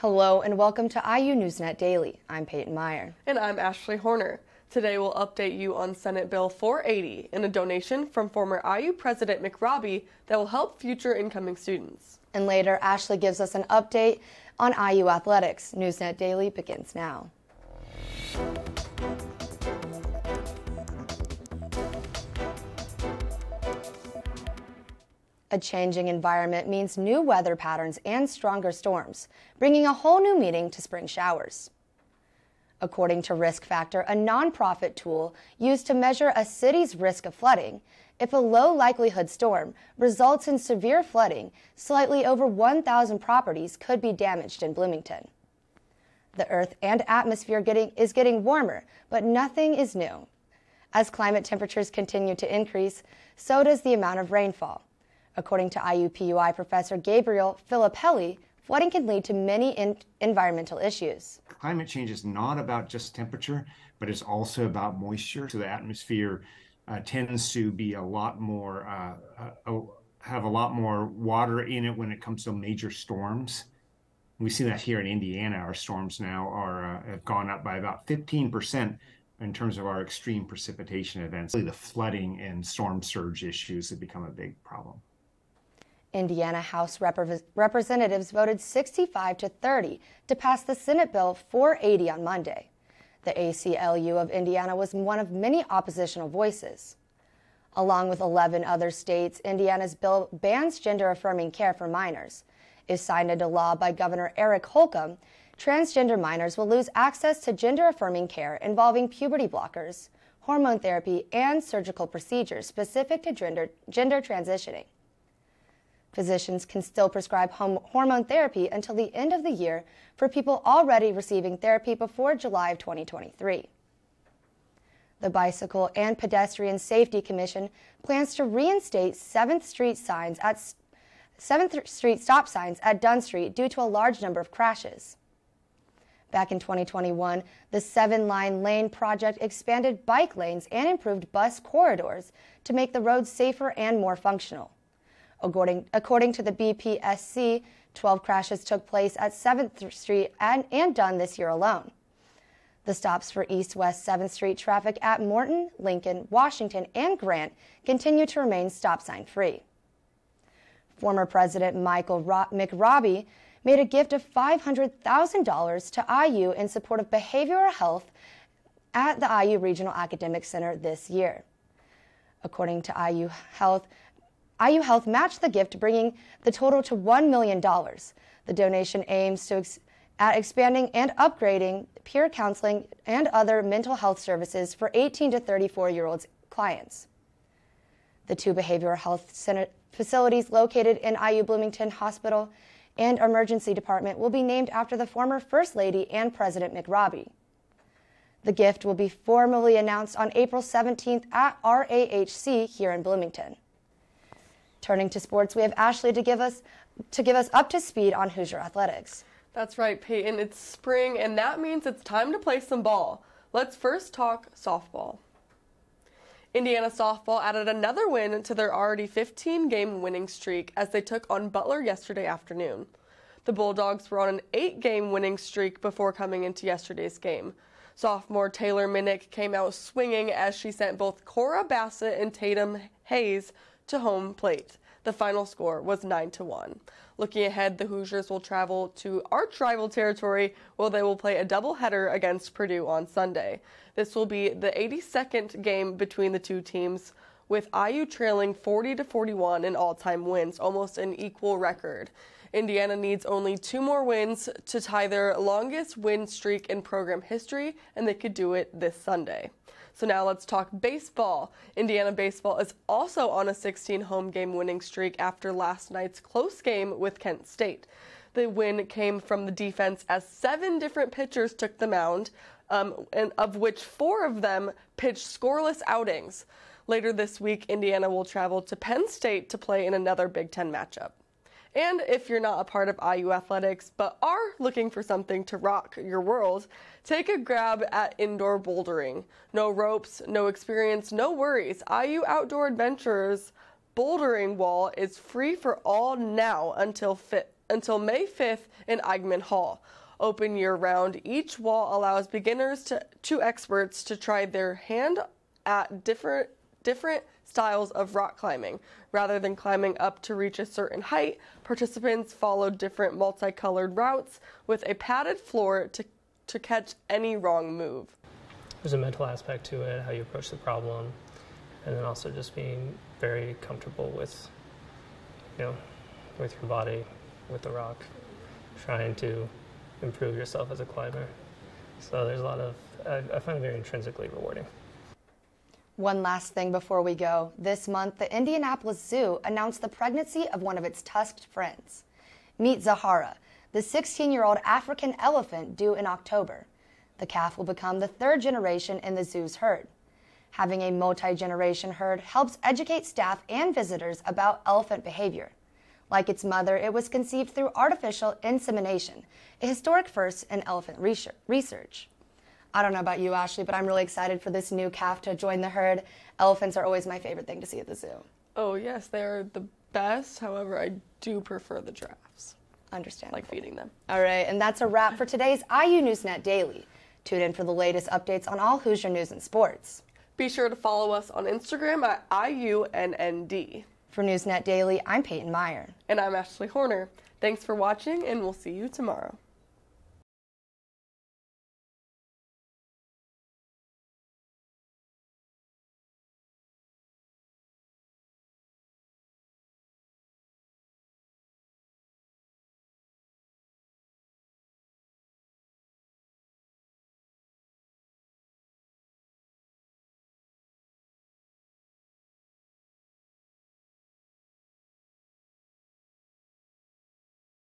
Hello and welcome to IU Newsnet Daily. I'm Peyton Meier. And I'm Ashley Horner. Today we'll update you on Senate Bill 480 in a donation from former IU President McRobbie that will help future incoming students. And later, Ashley gives us an update on IU athletics. Newsnet Daily begins now. A changing environment means new weather patterns and stronger storms, bringing a whole new meaning to spring showers. According to Risk Factor, a nonprofit tool used to measure a city's risk of flooding, if a low likelihood storm results in severe flooding, slightly over 1,000 properties could be damaged in Bloomington. The earth and atmosphere getting, is getting warmer, but nothing is new. As climate temperatures continue to increase, so does the amount of rainfall. According to IUPUI professor Gabriel Filippelli, flooding can lead to many environmental issues. Climate change is not about just temperature, but it's also about moisture. So the atmosphere uh, tends to be a lot more, uh, uh, have a lot more water in it when it comes to major storms. We see that here in Indiana. Our storms now are uh, have gone up by about 15% in terms of our extreme precipitation events. The flooding and storm surge issues have become a big problem. Indiana House Repre- Representatives voted 65 to 30 to pass the Senate Bill 480 on Monday. The ACLU of Indiana was one of many oppositional voices. Along with 11 other states, Indiana's bill bans gender affirming care for minors. If signed into law by Governor Eric Holcomb, transgender minors will lose access to gender affirming care involving puberty blockers, hormone therapy, and surgical procedures specific to gender, gender transitioning. Physicians can still prescribe hormone therapy until the end of the year for people already receiving therapy before July of 2023. The Bicycle and Pedestrian Safety Commission plans to reinstate 7th Street signs at 7th Street stop signs at Dunn Street due to a large number of crashes. Back in 2021, the seven line lane project expanded bike lanes and improved bus corridors to make the roads safer and more functional. According, according to the BPSC, 12 crashes took place at 7th Street and, and Dunn this year alone. The stops for East West 7th Street traffic at Morton, Lincoln, Washington, and Grant continue to remain stop sign free. Former President Michael Ro- McRobbie made a gift of $500,000 to IU in support of behavioral health at the IU Regional Academic Center this year. According to IU Health, IU Health matched the gift, bringing the total to $1 million. The donation aims to ex- at expanding and upgrading peer counseling and other mental health services for 18 to 34 year old clients. The two behavioral health center facilities located in IU Bloomington Hospital and Emergency Department will be named after the former First Lady and President McRobbie. The gift will be formally announced on April 17th at RAHC here in Bloomington. Turning to sports, we have Ashley to give us to give us up to speed on Hoosier athletics. That's right, Peyton. It's spring, and that means it's time to play some ball. Let's first talk softball. Indiana softball added another win to their already 15 game winning streak as they took on Butler yesterday afternoon. The Bulldogs were on an eight game winning streak before coming into yesterday's game. Sophomore Taylor Minnick came out swinging as she sent both Cora Bassett and Tatum Hayes to home plate. The final score was 9 to 1. Looking ahead, the Hoosiers will travel to arch rival territory where they will play a doubleheader against Purdue on Sunday. This will be the 82nd game between the two teams with IU trailing 40 to 41 in all-time wins, almost an equal record. Indiana needs only two more wins to tie their longest win streak in program history, and they could do it this Sunday. So now let's talk baseball. Indiana baseball is also on a 16 home game winning streak after last night's close game with Kent State. The win came from the defense as seven different pitchers took the mound, um, and of which four of them pitched scoreless outings. Later this week, Indiana will travel to Penn State to play in another Big Ten matchup. And if you're not a part of IU athletics but are looking for something to rock your world, take a grab at indoor bouldering. No ropes, no experience, no worries. IU Outdoor Adventures bouldering wall is free for all now until until May 5th in Eigenmann Hall. Open year round, each wall allows beginners to, to experts to try their hand at different different styles of rock climbing. Rather than climbing up to reach a certain height, participants follow different multicolored routes with a padded floor to, to catch any wrong move. There's a mental aspect to it, how you approach the problem, and then also just being very comfortable with, you know, with your body, with the rock, trying to improve yourself as a climber. So there's a lot of, I, I find it very intrinsically rewarding. One last thing before we go. This month, the Indianapolis Zoo announced the pregnancy of one of its tusked friends. Meet Zahara, the 16 year old African elephant due in October. The calf will become the third generation in the zoo's herd. Having a multi generation herd helps educate staff and visitors about elephant behavior. Like its mother, it was conceived through artificial insemination, a historic first in elephant research. I don't know about you, Ashley, but I'm really excited for this new calf to join the herd. Elephants are always my favorite thing to see at the zoo. Oh, yes, they're the best. However, I do prefer the giraffes. Understand. Like feeding them. All right, and that's a wrap for today's IU Newsnet Daily. Tune in for the latest updates on all Hoosier news and sports. Be sure to follow us on Instagram at IUNND. For Newsnet Daily, I'm Peyton Meier. And I'm Ashley Horner. Thanks for watching, and we'll see you tomorrow.